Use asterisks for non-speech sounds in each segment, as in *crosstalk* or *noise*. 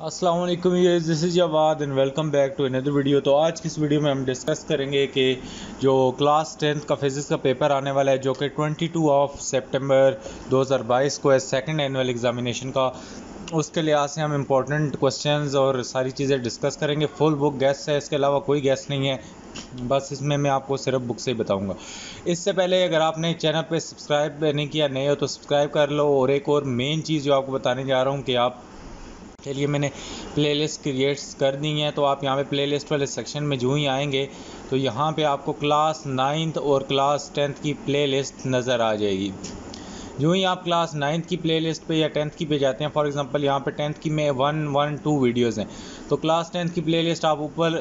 अस्सलाम वालेकुम ये this is Jawad and welcome back to another video तो आज की इस वीडियो में हम डिस्कस करेंगे कि जो क्लास टेंथ का फिज़िक्स का पेपर आने वाला है, जो कि 22 ऑफ़ सितंबर 2022 को है सेकंड एनुअल एग्जामिनेशन का। उसके लिहाज से हम इम्पोर्टेंट क्वेश्चंस और सारी चीज़ें डिस्कस करेंगे। फुल बुक गैस है, इसके अलावा कोई गैस नहीं है। बस इसमें मैं आपको सिर्फ़ बुक से ही बताऊँगा। इससे पहले अगर आपने चैनल पे सब्सक्राइब नहीं किया नहीं हो तो सब्सक्राइब कर लो। और एक और मेन चीज़ जो आपको बताने जा रहा हूँ कि आप के लिए मैंने प्लेलिस्ट क्रिएट्स कर दी हैं तो आप यहाँ पे प्लेलिस्ट वाले सेक्शन में जो ही आएँगे तो यहाँ पे आपको क्लास नाइन्थ और क्लास टेंथ की प्लेलिस्ट नज़र आ जाएगी। जो ही आप क्लास नाइन्थ की प्लेलिस्ट पे या टेंथ की पे जाते हैं फॉर एग्जांपल यहाँ पे टेंथ की में वन वन टू वीडियोज़ हैं तो क्लास टेंथ की प्लेलिस्ट आप ऊपर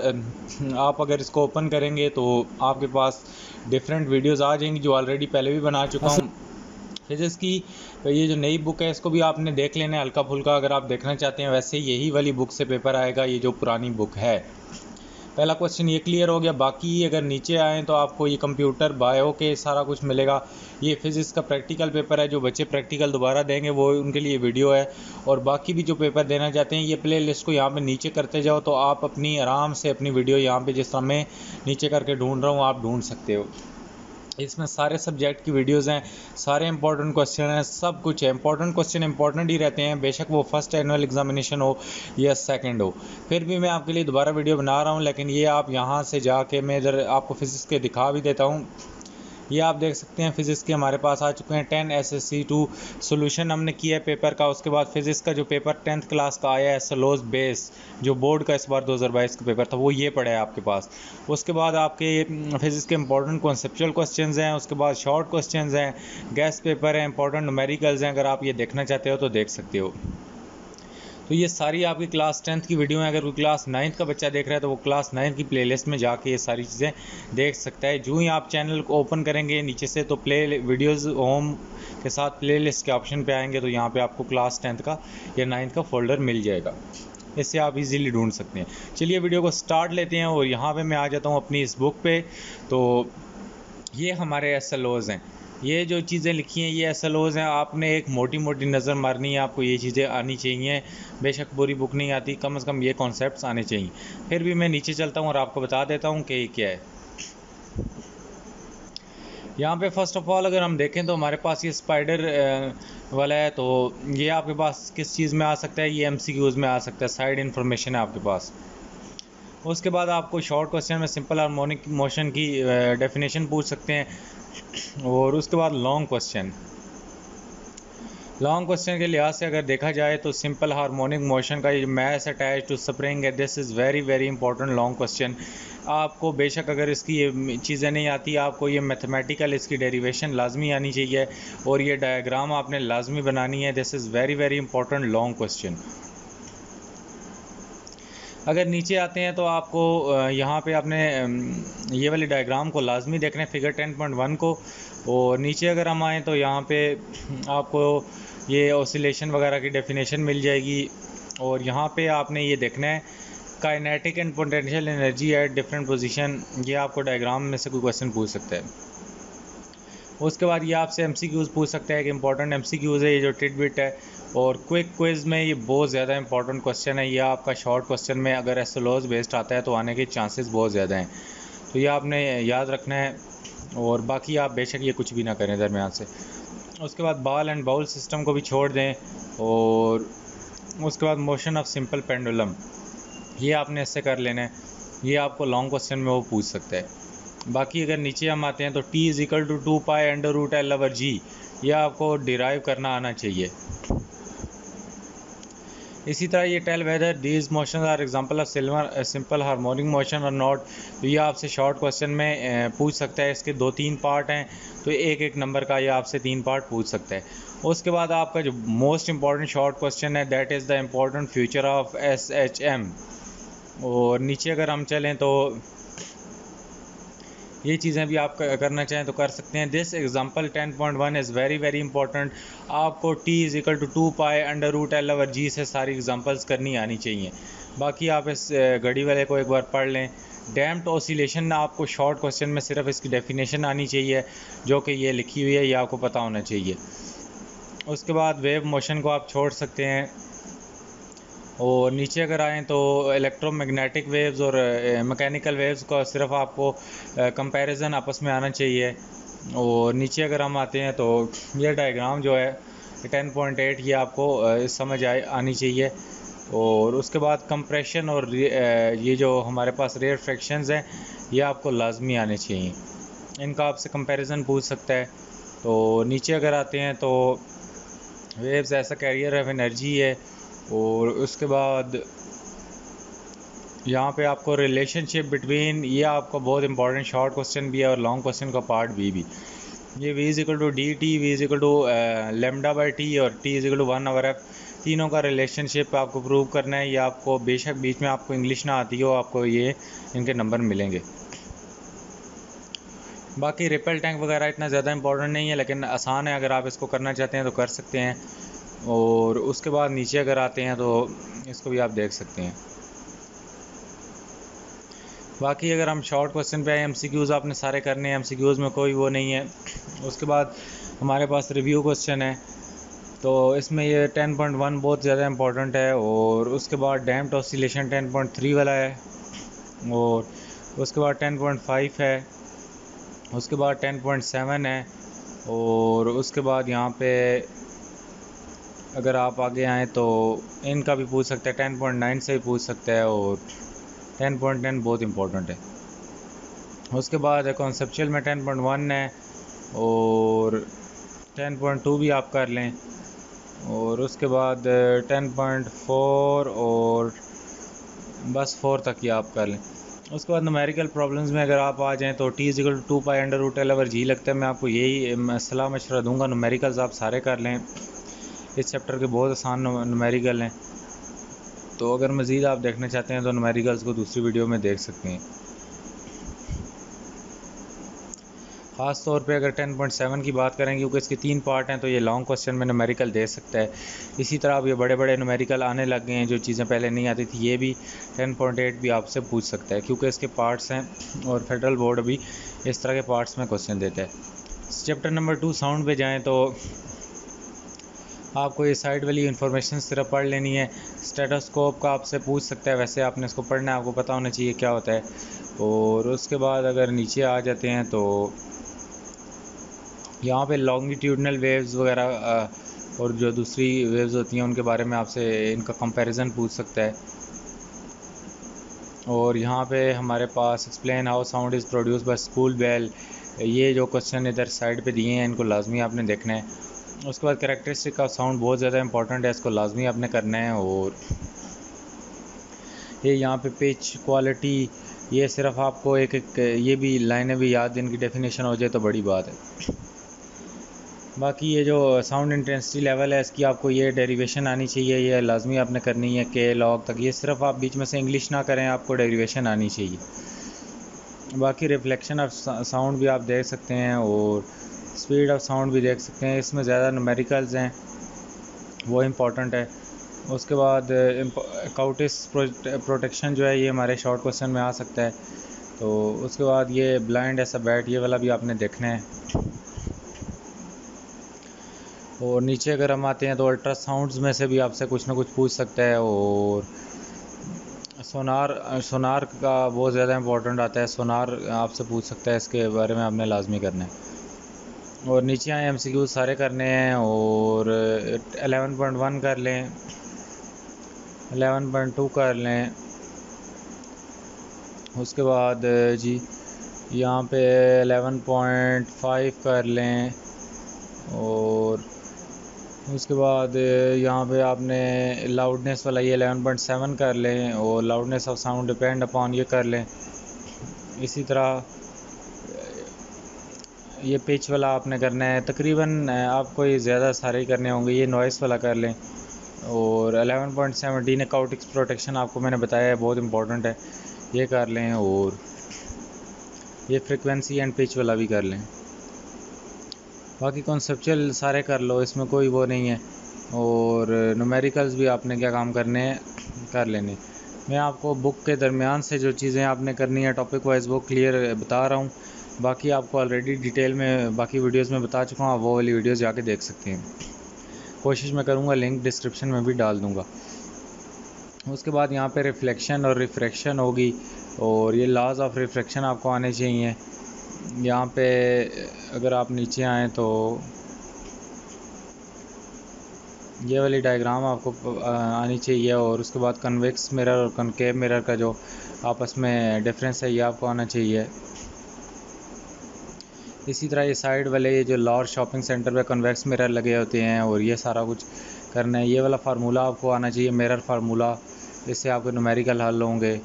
आप अगर इसको ओपन करेंगे तो आपके पास डिफरेंट वीडियोज़ आ जाएँगी जो ऑलरेडी पहले भी बना चुका हूँ फिजिक्स की तो ये जो नई बुक है, इसको भी आपने देख लेना हल्का फुल्का अगर आप देखना चाहते हैं, वैसे यही वाली बुक से पेपर आएगा, ये जो पुरानी बुक है। पहला क्वेश्चन ये क्लियर हो गया, बाकी अगर नीचे आएँ तो आपको ये कंप्यूटर बायो के सारा कुछ मिलेगा। ये फिज़िक्स का प्रैक्टिकल पेपर है, जो बच्चे प्रैक्टिकल दोबारा देंगे, वो उनके लिए वीडियो है। और बाकी भी जो पेपर देना चाहते हैं, ये प्ले लिस्ट को यहाँ पे नीचे करते जाओ तो आप अपनी आराम से अपनी वीडियो यहाँ पर जिस तरह मैं नीचे करके ढूंढ रहा हूँ, आप ढूंढ सकते हो। इसमें सारे सब्जेक्ट की वीडियोस हैं, सारे इंपॉर्टेंट क्वेश्चन हैं, सब कुछ है। इंपॉर्टेंट क्वेश्चन इंपॉर्टेंट ही रहते हैं। बेशक वो फ़र्स्ट एनुअल एग्जामिनेशन हो या सेकंड हो। फिर भी मैं आपके लिए दोबारा वीडियो बना रहा हूँ, लेकिन ये आप यहाँ से जाके मैं इधर आपको फिजिक्स के दिखा भी देता हूँ। ये आप देख सकते हैं फिज़िक्स के हमारे पास आ चुके हैं ten S S C two solution हमने किया है पेपर का। उसके बाद फिज़िक्स का जो पेपर टेंथ क्लास का आया है सलोज बेस जो बोर्ड का इस बार 2022 का पेपर था, वो ये पड़ा है आपके पास। उसके बाद आपके फिज़िक्स के इंपॉर्टेंट कॉन्सेप्चुअल क्वेश्चन हैं, उसके बाद शॉर्ट क्वेश्चन हैं गैस पेपर हैं इंपॉर्टेंट मेरिकल्स हैं, अगर आप ये देखना चाहते हो तो देख सकते हो। तो ये सारी आपकी क्लास टेंथ की वीडियो है। अगर कोई क्लास नाइन्थ का बच्चा देख रहा है तो वो क्लास नाइन्थ की प्लेलिस्ट में जाके ये सारी चीज़ें देख सकता है। जो ही आप चैनल को ओपन करेंगे नीचे से तो प्ले वीडियोज़ होम के साथ प्लेलिस्ट के ऑप्शन पे आएँगे तो यहाँ पे आपको क्लास टेंथ का या नाइन्थ का फोल्डर मिल जाएगा। इससे आप इजीली ढूंढ सकते हैं। चलिए वीडियो को स्टार्ट लेते हैं और यहाँ पे मैं आ जाता हूँ अपनी इस बुक पे। तो ये हमारे एस हैं। ये जो चीज़ें लिखी हैं, ये एस हैं। आपने एक मोटी मोटी नज़र मारनी है, आपको ये चीज़ें आनी चाहिए। बेशक पूरी बुक नहीं आती, कम अज़ कम ये कॉन्सेप्ट आने चाहिए। फिर भी मैं नीचे चलता हूँ और आपको बता देता हूँ कि क्या है। यहाँ पे फ़र्स्ट ऑफ़ ऑल अगर हम देखें तो हमारे पास ये स्पाइडर वाला है तो ये आपके पास किस चीज़ में आ सकता है? ये एम में आ सकता है। साइड इन्फॉर्मेशन है आपके पास। उसके बाद आपको शॉर्ट क्वेश्चन में सिंपल हारमोनिक मोशन की डेफिनेशन पूछ सकते हैं। और उसके बाद लॉन्ग क्वेश्चन लॉन्ग क्वेश्चन के लिहाज से अगर देखा जाए तो सिंपल हार्मोनिक मोशन का ये मैथ अटैच टू स्प्रिंग है। This is very very important long question आपको बेशक अगर इसकी ये चीज़ें नहीं आती, आपको ये मैथमेटिकल इसकी डेरिवेशन लाजमी आनी चाहिए। और ये डायग्राम आपने लाजमी बनानी है। This is very very important long question अगर नीचे आते हैं तो आपको यहाँ पे आपने ये वाले डायग्राम को लाजमी देखना है फिगर टेन पॉइंट वन को। और नीचे अगर हम आएँ तो यहाँ पे आपको ये ऑसिलेशन वगैरह की डेफिनेशन मिल जाएगी। और यहाँ पे आपने ये देखना है kinetic and potential energy at different position ये आपको डायग्राम में से कोई क्वेश्चन पूछ सकता है। उसके बाद ये आपसे एम पूछ सकता है कि इंपॉर्टेंट एम है, ये जो टिडबिट है और क्विक क्विज़ में ये बहुत ज़्यादा इंपॉर्टेंट क्वेश्चन है। ये आपका शॉर्ट क्वेश्चन में अगर एसोलॉज बेस्ड आता है तो आने के चांसेस बहुत ज़्यादा हैं। तो ये आपने याद रखना है और बाकी आप बेशक ये कुछ भी ना करें दरमियान से। उसके बाद बाल एंड बाउल सिस्टम को भी छोड़ दें और उसके बाद मोशन ऑफ़ सिंपल पेंडुलम ये आपने इससे कर लेना है। ये आपको लॉन्ग क्वेश्चन में वो पूछ सकता है। बाकी अगर नीचे हम आते हैं तो T is equal to two pi under root L over G ये आपको डिराइव करना आना चाहिए। इसी तरह ये tell whether these motion are example of silver simple harmonic motion or not तो ये आपसे शॉर्ट क्वेश्चन में पूछ सकता है, इसके दो तीन पार्ट हैं तो एक एक नंबर का ये आपसे तीन पार्ट पूछ सकता है। उसके बाद आपका जो मोस्ट इंपॉर्टेंट शॉर्ट क्वेश्चन है that is the important feature of S H M और नीचे अगर हम चलें तो ये चीज़ें भी आप करना चाहें तो कर सकते हैं। This example 10.1 is very very important आपको T is equal to two pi under root L over G से सारी एग्जांपल्स करनी आनी चाहिए। बाकी आप इस घड़ी वाले को एक बार पढ़ लें। डैम्ड ऑसिलेशन आपको शॉर्ट क्वेश्चन में सिर्फ़ इसकी डेफिनेशन आनी चाहिए, जो कि ये लिखी हुई है, ये आपको पता होना चाहिए। उसके बाद वेव मोशन को आप छोड़ सकते हैं। और नीचे अगर आएँ तो इलेक्ट्रोमैग्नेटिक वेव्स और मैकेनिकल वेव्स का सिर्फ़ आपको कंपैरिजन आपस में आना चाहिए। और नीचे अगर हम आते हैं तो ये डायग्राम जो है टेन पॉइंट एट ये आपको समझ आए, आनी चाहिए। और उसके बाद कंप्रेशन और ये जो हमारे पास रेयर फ्रैक्शंस हैं, ये आपको लाजमी आने चाहिए। इनका आपसे कंपैरिजन पूछ सकता है। तो नीचे अगर आते हैं तो वेव्स ऐसा कैरियर ऑफ़ एनर्जी है और उसके बाद यहाँ पे आपको रिलेशनशिप बिटवीन ये आपको बहुत इंपॉर्टेंट शॉर्ट क्वेश्चन भी है और लॉन्ग क्वेश्चन का पार्ट भी भी। ये V is equal to D T V is equal to lambda by T और T is equal to one over F तीनों का रिलेशनशिप आपको प्रूव करना है, या आपको बेशक बीच में आपको इंग्लिश ना आती हो, आपको ये इनके नंबर मिलेंगे। बाकी रिपल टैंक वगैरह इतना ज़्यादा इंपॉर्टेंट नहीं है, लेकिन आसान है, अगर आप इसको करना चाहते हैं तो कर सकते हैं। और उसके बाद नीचे अगर आते हैं तो इसको भी आप देख सकते हैं। बाकी अगर हम शॉर्ट क्वेश्चन पे आए एम सी क्यूज़ आपने सारे करने हैं एम सी क्यूज़ में कोई वो नहीं है। उसके बाद हमारे पास रिव्यू क्वेश्चन है। तो इसमें ये 10.1 बहुत ज़्यादा इंपॉर्टेंट है और उसके बाद डैम्ड ऑसिलेशन 10.3 वाला है और उसके बाद 10.5 है, उसके बाद 10.7 है और उसके बाद यहाँ पे अगर आप आगे आएँ तो इनका भी पूछ सकते हैं 10.9 से भी पूछ सकते हैं और 10.10 बहुत इंपॉर्टेंट है। उसके बाद कॉन्सेप्चुअल में 10.1 है और 10.2 भी आप कर लें। और उसके बाद 10.4 और बस फोर तक ही आप कर लें। उसके बाद नमेरिकल प्रॉब्लम्स में अगर आप आ जाएँ तो T is equal to pi under root L over G लगता है। मैं आपको यही सलाह मशवरा दूँगा नमेरिकल्स आप सारे कर लें। इस चैप्टर के बहुत आसान नमेरिकल हैं। तो अगर मज़ीद आप देखना चाहते हैं तो नमेरिकल्स को दूसरी वीडियो में देख सकते हैं। ख़ास तौर पे अगर 10.7 की बात करें, क्योंकि इसके तीन पार्ट हैं तो ये लॉन्ग क्वेश्चन में नमेरिकल दे सकता है। इसी तरह अब ये बड़े बड़े नमेरिकल आने लग गए हैं, जो चीज़ें पहले नहीं आती थी, ये भी 10.8 भी आपसे पूछ सकता है, क्योंकि इसके पार्ट्स हैं, और फेडरल बोर्ड भी इस तरह के पार्ट्स में क्वेश्चन देता है। चैप्टर नंबर टू साउंड पे जाएँ तो आपको ये साइड वाली इन्फॉर्मेशन सिर्फ़ पढ़ लेनी है। स्टेटोस्कोप का आपसे पूछ सकता है, वैसे आपने इसको पढ़ना है, आपको पता होना चाहिए क्या होता है। और उसके बाद अगर नीचे आ जाते हैं तो यहाँ पे लॉन्गिट्यूडनल वेव्स वगैरह और जो दूसरी वेव्स होती हैं, उनके बारे में आपसे इनका कंपैरिजन पूछ सकता है। और यहाँ पे हमारे पास explain how sound is produce by school bell ये जो क्वेश्चन इधर साइड पे दिए हैं, इनको लाजमी आपने देखना है। उसके बाद करेक्टरिस्टिक का साउंड बहुत ज़्यादा इंपॉर्टेंट है, इसको लाजमी आपने करना है और ये यहाँ पे पिच क्वालिटी ये सिर्फ़ आपको एक एक, ये भी लाइनें भी याद इनकी डेफिनेशन हो जाए तो बड़ी बात है। बाकी ये जो साउंड इंटेंसिटी लेवल है, इसकी आपको ये डेरिवेशन आनी चाहिए, ये लाजमी आपने करनी है के लॉग तक, ये सिर्फ़ आप बीच में से इंग्लिश ना करें, आपको डेरिवेशन आनी चाहिए। बाकी रिफ्लेक्शन ऑफ़ साउंड भी आप देख सकते हैं और स्पीड ऑफ़ साउंड भी देख सकते हैं। इसमें ज़्यादा नमेरिकल्स हैं, वो इम्पोर्टेंट है। उसके बाद काउटिस प्रोटेक्शन जो है, ये हमारे शॉर्ट क्वेश्चन में आ सकता है। तो उसके बाद ये ब्लाइंड ऐसा बैट ये वाला भी आपने देखना है। और नीचे अगर हम आते हैं तो अल्ट्रासाउंड्स में से भी आपसे कुछ ना कुछ पूछ सकता है। और सोनार सोनार का बहुत ज़्यादा इंपॉर्टेंट आता है। सोनार आपसे पूछ सकता है, इसके बारे में आपने लाजमी करना है। और नीचे आए एम सारे करने हैं और 11.1 कर लें 11.2 कर लें। उसके बाद, जी, यहाँ पे 11.5 कर लें और उसके बाद, यहाँ पे आपने लाउडनेस वाला ये 11.7 कर लें और loudness of sound depend upon ये कर लें। इसी तरह ये पिच वाला आपने करना है। तकरीबन आपको ये ज़्यादा सारे ही करने होंगे, ये नॉइस वाला कर लें। और eleven point seven 11.17 acoustics protection आपको मैंने बताया है, बहुत इंपॉर्टेंट है। ये कर लें और ये फ्रिक्वेंसी एंड पिच वाला भी कर लें। बाकी कॉन्सेप्चुअल सारे कर लो, इसमें कोई वो नहीं है। और नमेरिकल्स भी आपने क्या काम करने हैं? कर लेने। मैं आपको बुक के दरमियान से जो चीज़ें आपने करनी है टॉपिक वाइज वो क्लियर बता रहा हूँ। बाकी आपको ऑलरेडी डिटेल में, बाकी वीडियोस में बता चुका हूँ, आप वो वाली वीडियोस जाके देख सकते हैं। कोशिश मैं करूँगा लिंक डिस्क्रिप्शन में भी डाल दूँगा। उसके बाद यहाँ पे रिफ्लेक्शन और रिफ्रैक्शन होगी, और ये लॉज ऑफ़ रिफ्रैक्शन आपको आने चाहिए। यहाँ पे अगर आप नीचे आएँ तो ये वाली डायग्राम आपको आनी चाहिए, और उसके बाद कन्वेक्स मिरर और कनकेव मिरर का जो आपस में डिफरेंस है, ये आपको आना चाहिए। इसी तरह ये साइड वाले ये जो लॉर शॉपिंग सेंटर पे कन्वेक्स मिरर लगे होते हैं और ये सारा कुछ करना है, ये वाला फार्मूला आपको आना चाहिए मिरर फार्मूला इससे आपके नुमेरिकल हल होंगे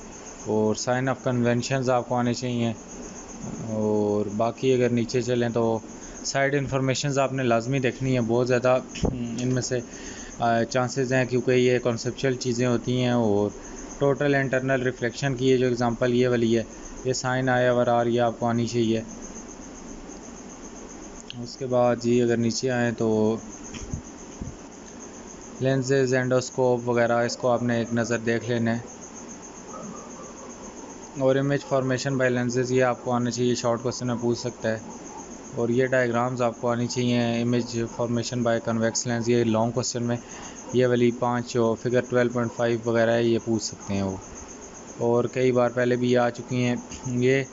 और साइन ऑफ़ कन्वेंशन आपको आने चाहिए। और बाकी अगर नीचे चलें तो साइड इन्फॉर्मेशन आपने लाजमी देखनी है, बहुत ज़्यादा इनमें से चांसेस हैं क्योंकि ये कॉन्सेप्चुअल चीज़ें होती हैं और टोटल इंटरनल रिफ्लेक्शन की ये जो एग्ज़ाम्पल ये वाली है, ये साइन आया और आर ये आपको आनी चाहिए। उसके बाद जी अगर नीचे आए तो लेंसेज एंडोस्कोप वगैरह, इसको आपने एक नज़र देख लेना है। और इमेज फॉर्मेशन बाय लेंसेज ये आपको आना चाहिए शॉर्ट क्वेश्चन में पूछ सकता है। और ये डायग्राम्स आपको आनी चाहिए image formation by convex lens ये लॉन्ग क्वेश्चन में, ये वाली पाँच फिगर ट्वेल्व पॉइंट फाइव वगैरह ये पूछ सकते हैं वो। और कई बार पहले भी ये आ चुकी हैं, ये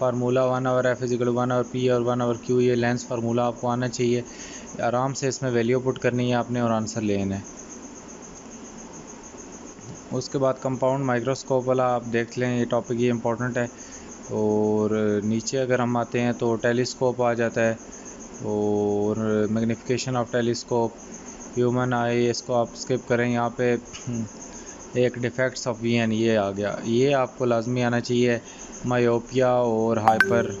फार्मूला वन आवर है, फ़िज़िकल वन आवर, पी और वन आवर क्यू, ये लेंस फार्मूला आपको आना चाहिए। आराम से इसमें वैल्यू पुट करनी है आपने और आंसर लेना है। उसके बाद कंपाउंड माइक्रोस्कोप वाला आप देख लें, ये टॉपिक ये इंपॉर्टेंट है। और नीचे अगर हम आते हैं तो टेलीस्कोप आ जाता है। और magnification of telescope human eye इसको आप स्किप करें। यहाँ पे एक डिफेक्ट्स ऑफ़ वी एन ये आ गया। ये आपको लाजमी आना चाहिए। मायोपिया और हाइपर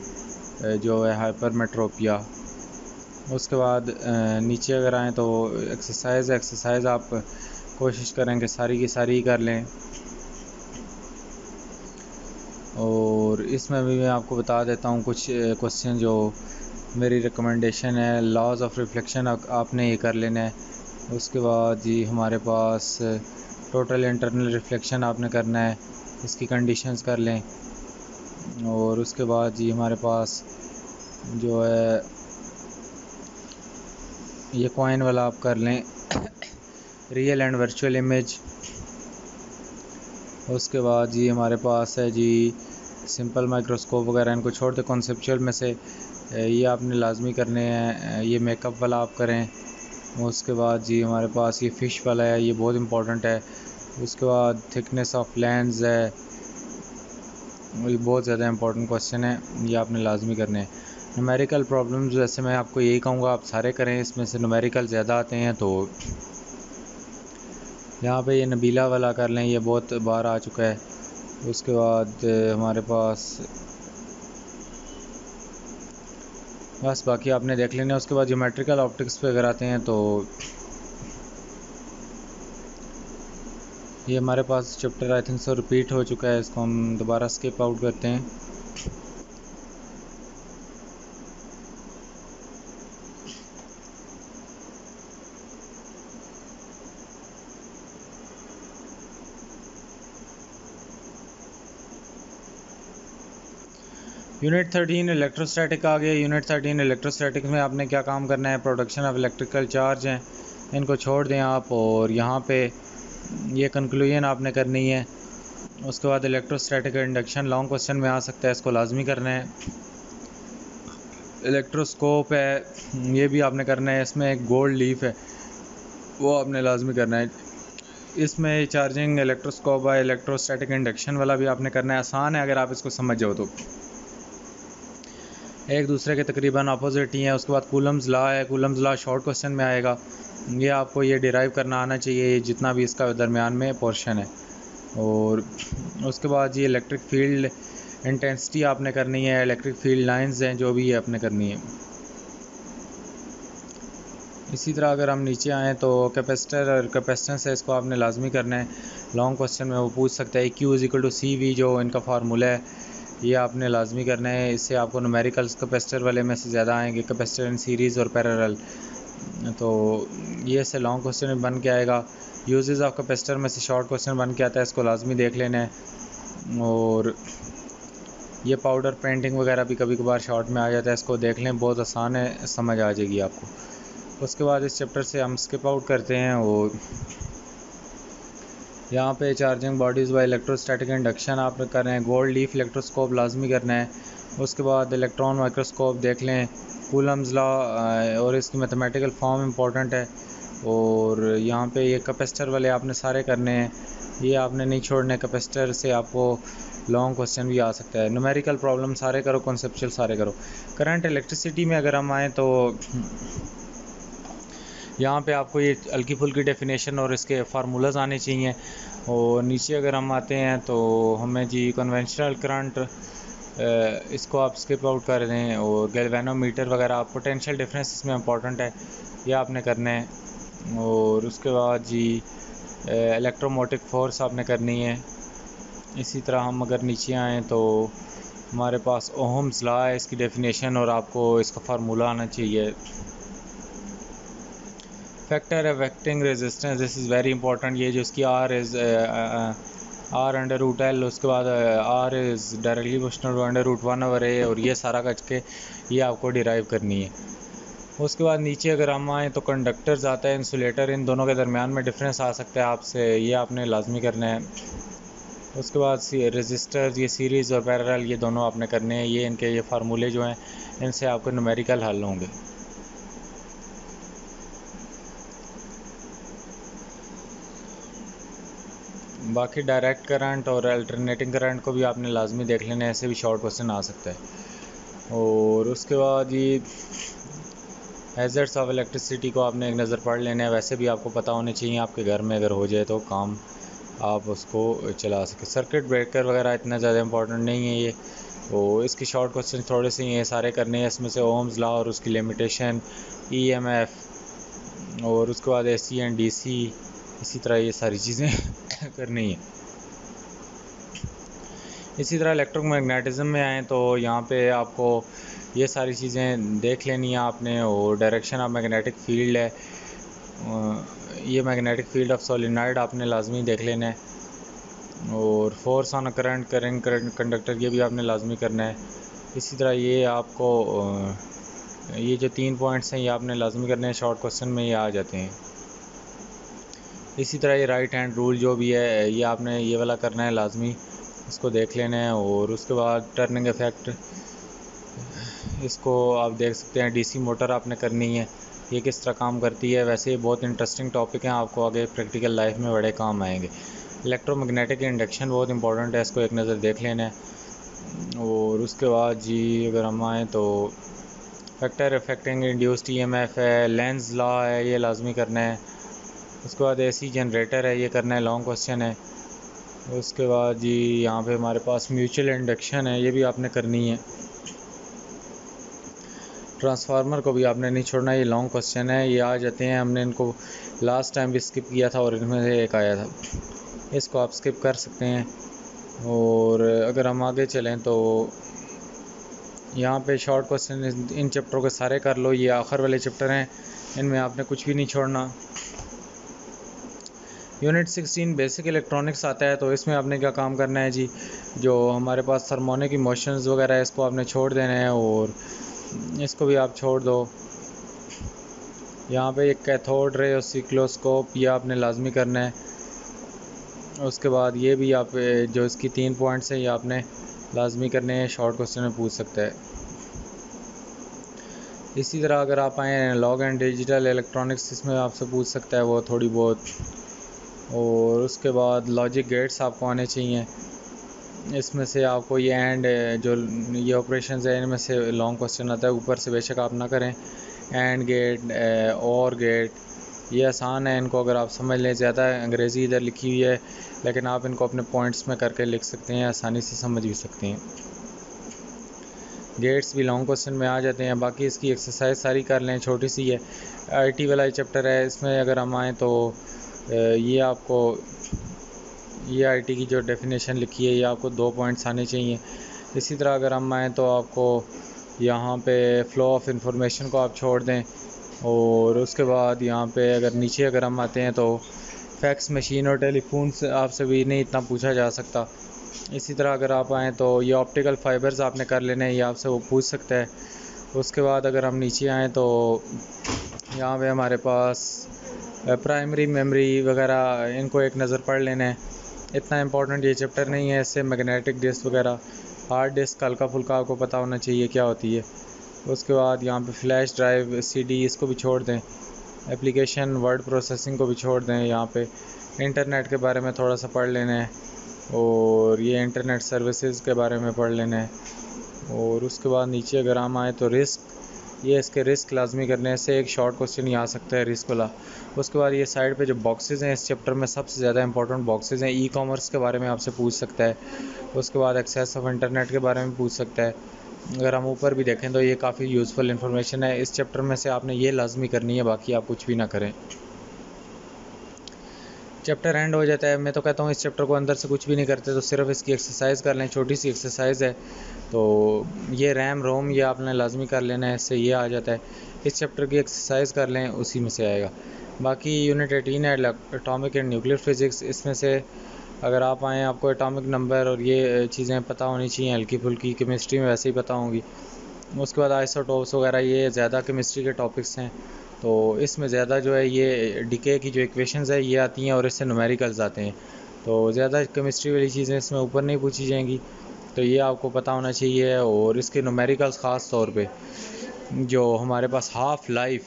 जो है हाइपर मेट्रोपिया उसके बाद नीचे अगर आएँ तो एक्सरसाइज एक्सरसाइज आप कोशिश करें कि सारी की सारी कर लें। और इसमें भी मैं आपको बता देता हूँ कुछ क्वेश्चन जो मेरी रिकमेंडेशन है। लॉज ऑफ़ रिफ्लेक्शन आपने ये कर लेना है। उसके बाद जी हमारे पास टोटल इंटरनल रिफ्लेक्शन आपने करना है। इसकी कंडीशंस कर लें। और उसके बाद जी हमारे पास जो है, ये कॉइन वाला आप कर लें रियल एंड वर्चुअल इमेज उसके बाद जी हमारे पास है जी सिंपल माइक्रोस्कोप वगैरह, इनको छोड़ दे कॉन्सेप्चुअल में से। ये आपने लाजमी करने हैं ये मेकअप वाला आप करें। उसके बाद जी हमारे पास ये फ़िश वाला है, ये बहुत इंपॉर्टेंट है। उसके बाद थिकनेस ऑफ़ लेंस है। ये बहुत ज़्यादा इंपॉर्टेंट क्वेश्चन है, ये आपने लाजमी करने हैं। नुमेरिकल प्रॉब्लम्स जैसे मैं आपको यही कहूँगा, आप सारे करें, इसमें से नुमेरिकल ज़्यादा आते हैं तो यहाँ पे ये नबीला वाला कर लें, ये बहुत बार आ चुका है। उसके बाद हमारे पास बस बाकी आपने देख लेना उसके बाद जोमेट्रिकल ऑप्टिक्स पे अगर आते हैं तो ये हमारे पास chapter I think so repeat हो चुका है, इसको हम दोबारा स्किप आउट करते हैं। यूनिट थर्टीन इलेक्ट्रोस्टैटिक आ गया। यूनिट थर्टीन इलेक्ट्रोस्टैटिक में आपने क्या काम करना है? प्रोडक्शन ऑफ़ इलेक्ट्रिकल चार्ज हैं। इनको छोड़ दें आप और यहाँ पे ये कंक्लूजन आपने करनी है। उसके बाद इलेक्ट्रोस्टैटिक इंडक्शन लॉन्ग क्वेश्चन में आ सकता है, इसको लाजमी करना है। इलेक्ट्रोस्कोप है, ये भी आपने करना है। इसमें एक गोल्ड लीफ है, वो आपने लाजमी करना है। इसमें चार्जिंग इलेक्ट्रोस्कोप है इलेक्ट्रोस्टैटिक इंडक्शन वाला भी आपने करना है। आसान है, अगर आप इसको समझ जाओ तो। एक दूसरे के तकरीबन अपोजिट ही हैं। उसके बाद कूलम्स ला है कूलम्स ला शॉर्ट क्वेश्चन में आएगा। ये आपको ये डिराइव करना आना चाहिए जितना भी इसका दरमियान में पोर्शन है। और उसके बाद ये इलेक्ट्रिक फ़ील्ड इंटेंसिटी आपने करनी है इलेक्ट्रिक फ़ील्ड लाइंस हैं, जो भी है आपने करनी है। इसी तरह अगर हम नीचे आएँ तो कैपेसिटर और कैपेसिटेंस है, इसको आपने लाजमी करना है। लॉन्ग क्वेश्चन में वो पूछ सकता है Q is to C V जो इनका फार्मूला है, ये आपने लाजमी करना है। इससे आपको नुमेरिकल्स कैपेसिटर वाले में से ज़्यादा आएँगे कैपेसिटर इन सीरीज़ और पैरेलल तो ये से लॉन्ग क्वेश्चन बन के आएगा। यूजेज़ ऑफ़ कैपेसिटर में से शॉर्ट क्वेश्चन बन के आता है, इसको लाजमी देख लेना है। और ये पाउडर पेंटिंग वगैरह भी कभी कभार शॉर्ट में आ जाता है, इसको देख लें, बहुत आसान है, समझ आ जाएगी आपको। उसके बाद इस चैप्टर से हम स्किप आउट करते हैं और यहाँ पे चार्जिंग बॉडीज़ व इलेक्ट्रोस्टैटिक इंडक्शन आप कर रहे हैं। गोल्ड लीफ इलेक्ट्रोस्कोप लाजमी करना है। उसके बाद इलेक्ट्रॉन माइक्रोस्कोप देख लें। कूलम्स लॉ और इसकी मैथमेटिकल फॉर्म इंपॉर्टेंट है। और यहाँ पे ये कैपेसिटर वाले आपने सारे करने हैं। ये आपने नहीं छोड़ने कैपेसिटर से आपको लॉन्ग क्वेश्चन भी आ सकता है। न्यूमेरिकल प्रॉब्लम सारे करो कॉन्सेप्चुअल सारे करो। करंट इलेक्ट्रिसिटी में अगर हम आएँ तो यहाँ पे आपको ये हल्की फुल्की डेफिनेशन और इसके फार्मूलाज आने चाहिए। और नीचे अगर हम आते हैं तो हमें जी कन्वेंशनल करंट इसको आप स्किप आउट कर दें और गैल्वेनोमीटर वगैरह पोटेंशियल डिफरेंस इसमें इंपॉर्टेंट है, ये आपने करना है। और उसके बाद जी इलेक्ट्रोमोटिक फोर्स आपने करनी है। इसी तरह हम अगर नीचे आएँ तो हमारे पास ओहम्स ला है इसकी डेफिनेशन और आपको इसका फार्मूला आना चाहिए। Factor affecting resistance this is very important ये जो इसकी R is R under root L उसके बाद R is directly proportional under root one over A और ये सारा कच के ये आपको डिराइव करनी है। उसके बाद नीचे अगर हम आएँ तो कंडक्टर्स आता है इंसुलेटर इन दोनों के दरमियान में डिफरेंस आ सकता है आपसे, ये आपने लाजमी करना है। उसके बाद रजिस्टर ये सीरीज़ और पैरल ये दोनों आपने करने हैं, ये इनके, ये फार्मूले जो हैं, इनसे आपको नुमेरिकल हल होंगे। बाकी डायरेक्ट करंट और अल्टरनेटिंग करंट को भी आपने लाजमी देख लेना है, ऐसे भी शॉर्ट क्वेश्चन आ सकता है। और उसके बाद ये हैज़र्ड्स ऑफ़ इलेक्ट्रिसिटी को आपने एक नज़र पढ़ लेना है, वैसे भी आपको पता होने चाहिए, आपके घर में अगर हो जाए तो काम आप उसको चला सकें। सर्किट ब्रेकर वगैरह इतना ज़्यादा इंपॉर्टेंट नहीं है ये। तो इसके शॉर्ट क्वेश्चन थोड़े से ये सारे करने हैं, इसमें से ओम्स लॉ और उसकी लिमिटेशन ईएमएफ और उसके बाद एसी एंड डीसी इसी तरह ये सारी चीज़ें *laughs* करनी है। इसी तरह इलेक्ट्रोमैग्नेटिज्म में आए तो यहाँ पे आपको ये सारी चीज़ें देख लेनी है आपने और डायरेक्शन ऑफ़ मैग्नेटिक फ़ील्ड है। ये मैग्नेटिक फ़ील्ड ऑफ़ सोलिनाइड आपने लाजमी देख लेना है। और force on current current current conductor ये भी आपने लाजमी करना है। इसी तरह ये आपको ये जो तीन पॉइंट्स हैं ये आपने लाजमी करने हैं। शॉर्ट क्वेश्चन में ये आ जाते हैं। इसी तरह ये राइट हैंड रूल जो भी है, ये आपने ये वाला करना है लाजमी, इसको देख लेना है और उसके बाद टर्निंग इफ़ेक्ट इसको आप देख सकते हैं डीसी मोटर आपने करनी है। ये किस तरह काम करती है? वैसे ये बहुत इंटरेस्टिंग टॉपिक हैं, आपको आगे प्रैक्टिकल लाइफ में बड़े काम आएँगे। इलेक्ट्रोमैग्नेटिक इंडक्शन बहुत इंपॉर्टेंट है, इसको एक नज़र देख लेना है। और उसके बाद जी अगर हम आएँ तो फैक्टर इफेक्टिंग इंड्यूस्ड ई है लेंस लॉ है, ये लाजमी करना है। उसके बाद एसी जनरेटर है, ये करना है लॉन्ग क्वेश्चन है। उसके बाद जी यहाँ पे हमारे पास म्यूचुअल इंडक्शन है, ये भी आपने करनी है। ट्रांसफार्मर को भी आपने नहीं छोड़ना, ये लॉन्ग क्वेश्चन है। ये आ जाते हैं, हमने इनको लास्ट टाइम भी स्किप किया था और इनमें से एक आया था। इसको आप स्किप कर सकते हैं। और अगर हम आगे चलें तो यहाँ पे शॉर्ट क्वेश्चन इन चैप्टरों के सारे कर लो। ये आखिर वाले चैप्टर हैं। इनमें आपने कुछ भी नहीं छोड़ना। यूनिट 16 बेसिक इलेक्ट्रॉनिक्स आता है तो इसमें आपने क्या काम करना है जी? जो हमारे पास थर्मोनिक इमोशंस वगैरह है, इसको आपने छोड़ देना है और इसको भी आप छोड़ दो। यहाँ पे एक कैथोड रे और सिक्लोस्कोप ये आपने लाजमी करना है। उसके बाद ये भी आप जो इसकी तीन पॉइंट्स हैं, ये आपने लाजमी करने हैं शॉर्ट क्वेश्चन में पूछ सकता है। इसी तरह अगर आप आए लॉग एंड डिजिटल इलेक्ट्रॉनिक्स इसमें आपसे पूछ सकता है, वो थोड़ी बहुत और उसके बाद लॉजिक गेट्स आपको आने चाहिए। इसमें से आपको ये एंड जो ये ऑपरेशन है, इनमें से लॉन्ग क्वेश्चन आता है। ऊपर से बेशक आप ना करें। एंड गेट और गेट ये आसान है। इनको अगर आप समझ लें, ज़्यादा अंग्रेज़ी इधर लिखी हुई है, लेकिन आप इनको अपने पॉइंट्स में करके लिख सकते हैं, आसानी से समझ भी सकते हैं। गेट्स भी लॉन्ग क्वेश्चन में आ जाते हैं। बाकी इसकी एक्सरसाइज सारी कर लें, छोटी सी है। आईटी वाला चैप्टर है। इसमें अगर हम आएँ तो ये आपको, ये आईटी की जो डेफिनेशन लिखी है, ये आपको दो पॉइंट्स आने चाहिए। इसी तरह अगर हम आएँ तो आपको यहाँ पे फ़्लो ऑफ़ इंफॉर्मेशन को आप छोड़ दें और उसके बाद यहाँ पे अगर नीचे अगर हम आते हैं तो फैक्स मशीन और टेलीफोन से आपसे भी नहीं इतना पूछा जा सकता। इसी तरह अगर आप आएँ तो ये ऑप्टिकल फ़ाइबर्स आपने कर लेने हैं, ये आपसे वो पूछ सकता है। उसके बाद अगर हम नीचे आएँ तो यहाँ पे हमारे पास प्राइमरी मेमोरी वगैरह, इनको एक नज़र पढ़ लेना है। इतना इम्पोर्टेंट ये चैप्टर नहीं है, इससे मैग्नेटिक डिस्क वगैरह हार्ड डिस्क हल्का फुल्का आपको पता होना चाहिए क्या होती है। उसके बाद यहाँ पे फ्लैश ड्राइव सीडी इसको भी छोड़ दें। एप्लीकेशन वर्ड प्रोसेसिंग को भी छोड़ दें यहाँ पे। इंटरनेट के बारे में थोड़ा सा पढ़ लेना है। और ये इंटरनेट सर्विसेज़ के बारे में पढ़ लेना है। और उसके बाद नीचे अगर हम आए तो रिस्क ये इसके रिस्क लाजमी करने से एक शॉर्ट क्वेश्चन ही आ सकता है रिस्क वाला। उसके बाद ये साइड पे जो बॉक्सेस हैं, इस चैप्टर में सबसे ज़्यादा इंपॉर्टेंट बॉक्सेस हैं ई कॉमर्स के बारे में आपसे पूछ सकता है। उसके बाद एक्सेस ऑफ़ इंटरनेट के बारे में पूछ सकता है। अगर हम ऊपर भी देखें तो ये काफ़ी यूज़फुल इन्फॉर्मेशन है। इस चैप्टर में से आपने ये लाजमी करनी है, बाकी आप कुछ भी ना करें। चैप्टर एंड हो जाता है। मैं तो कहता हूँ इस चैप्टर को अंदर से कुछ भी नहीं करते तो सिर्फ़ इसकी एक्सरसाइज कर लें। छोटी सी एक्सरसाइज है। तो ये रैम, रोम ये आपने लाजमी कर लेना है, इससे ये आ जाता है। इस चैप्टर की एक्सरसाइज कर लें, उसी में से आएगा। बाकी यूनिट एटीन है एटॉमिक एंड न्यूक्लियर फिज़िक्स, इसमें से अगर आप आएँ, आपको एटॉमिक नंबर और ये चीज़ें पता होनी चाहिए, हल्की फुल्की केमिस्ट्री में वैसे ही पता होंगी। उसके बाद आइसोटोप्स वगैरह, ये ज़्यादा केमिस्ट्री के टॉपिक्स हैं। तो इसमें ज़्यादा जो है, ये डिके की जो इक्वेशंस है, ये आती हैं और इससे नुमेरिकल्स आते हैं। तो ज़्यादा केमिस्ट्री वाली चीज़ें इसमें ऊपर नहीं पूछी जाएँगी। तो ये आपको पता होना चाहिए और इसके नुमेरिकल्स ख़ास तौर पे, जो हमारे पास हाफ़ लाइफ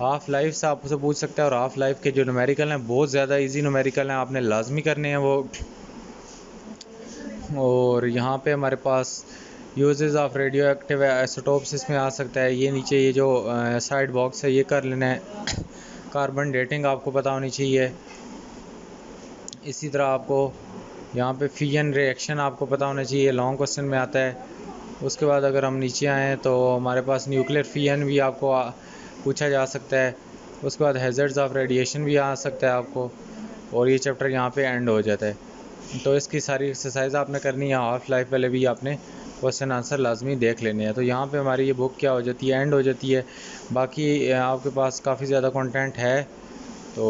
हाफ़ लाइफ से आपसे पूछ सकते हैं और हाफ़ लाइफ के जो नुमेरिकल हैं, बहुत ज़्यादा इजी नुमेरिकल हैं, आपने लाजमी करने हैं वो। और यहाँ पे हमारे पास uses of radioactive isotopes इसमें आ सकता है। ये नीचे ये जो साइड बॉक्स है, ये कर लेना है। कार्बन डेटिंग आपको पता होनी चाहिए। इसी तरह आपको यहाँ पे फिजन रिएक्शन आपको पता होना चाहिए लॉन्ग क्वेश्चन में आता है। उसके बाद अगर हम नीचे आएँ तो हमारे पास न्यूक्लियर फिजन भी आपको पूछा जा सकता है। उसके बाद हैज़र्ड्स ऑफ़ रेडिएशन भी आ सकता है आपको, और ये चैप्टर यहाँ पे एंड हो जाता है। तो इसकी सारी एक्सरसाइज आपने करनी है हाफ़ लाइफ वाले भी आपने क्वेश्चन आंसर लाजमी देख लेने हैं। तो यहाँ पे हमारी ये बुक क्या हो जाती है एंड हो जाती है। बाकी आपके पास काफ़ी ज़्यादा कंटेंट है। तो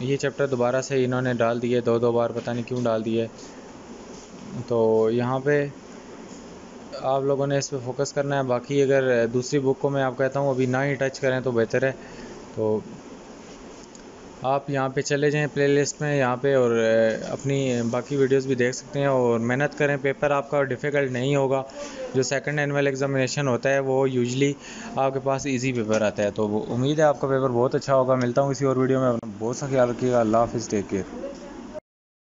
ये चैप्टर दोबारा से इन्होंने डाल दिए, दो दो बार पता नहीं क्यों डाल दिए। तो यहाँ पे आप लोगों ने इस पर फोकस करना है। बाकी अगर दूसरी बुक को मैं आप कहता हूँ, अभी ना ही टच करें तो बेहतर है। तो आप यहाँ पे चले जाएँ प्लेलिस्ट में यहाँ पे और अपनी बाकी वीडियोस भी देख सकते हैं और मेहनत करें। पेपर आपका डिफ़िकल्ट नहीं होगा। जो सेकंड एनुअल एग्जामिनेशन होता है, वो यूजली आपके पास इजी पेपर आता है। तो उम्मीद है आपका पेपर बहुत अच्छा होगा। मिलता हूँ किसी और वीडियो में। बहुत सा ख्याल रखिएगा। अल्लाह हाफिज़। Take care